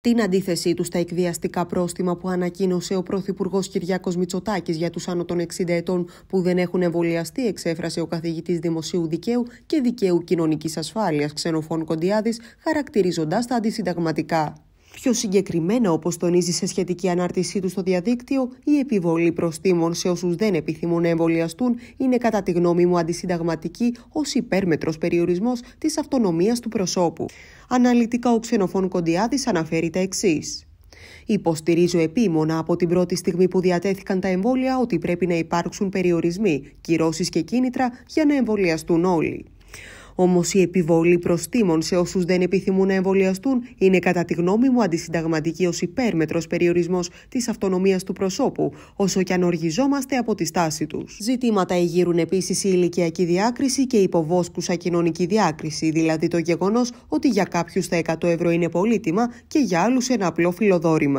Την αντίθεσή του στα εκβιαστικά πρόστιμα που ανακοίνωσε ο Πρωθυπουργός Κυριάκος Μητσοτάκης για τους άνω των 60 ετών που δεν έχουν εμβολιαστεί, εξέφρασε ο καθηγητής Δημοσίου Δικαίου και Δικαίου Κοινωνικής Ασφάλειας Ξενοφών Κοντιάδης, χαρακτηρίζοντας τα αντισυνταγματικά. Πιο συγκεκριμένα, όπως τονίζει σε σχετική ανάρτησή του στο διαδίκτυο, η επιβολή προστήμων σε όσους δεν επιθυμούν να εμβολιαστούν είναι κατά τη γνώμη μου αντισυνταγματική ως υπέρμετρος περιορισμός της αυτονομίας του προσώπου. Αναλυτικά, ο Ξενοφών Κοντιάδης αναφέρει τα εξής. Υποστηρίζω επίμονα από την πρώτη στιγμή που διατέθηκαν τα εμβόλια ότι πρέπει να υπάρξουν περιορισμοί, κυρώσεις και κίνητρα για να εμβολιαστούν όλοι. Όμως η επιβολή προστήμων σε όσους δεν επιθυμούν να εμβολιαστούν είναι κατά τη γνώμη μου αντισυνταγματική ως υπέρμετρος περιορισμός της αυτονομίας του προσώπου, όσο και αν οργιζόμαστε από τη στάση τους. Ζητήματα εγείρουν επίσης η ηλικιακή διάκριση και η υποβόσκουσα κοινωνική διάκριση, δηλαδή το γεγονός ότι για κάποιους τα 100 ευρώ είναι πολύτιμα και για άλλους ένα απλό φιλοδόρημα.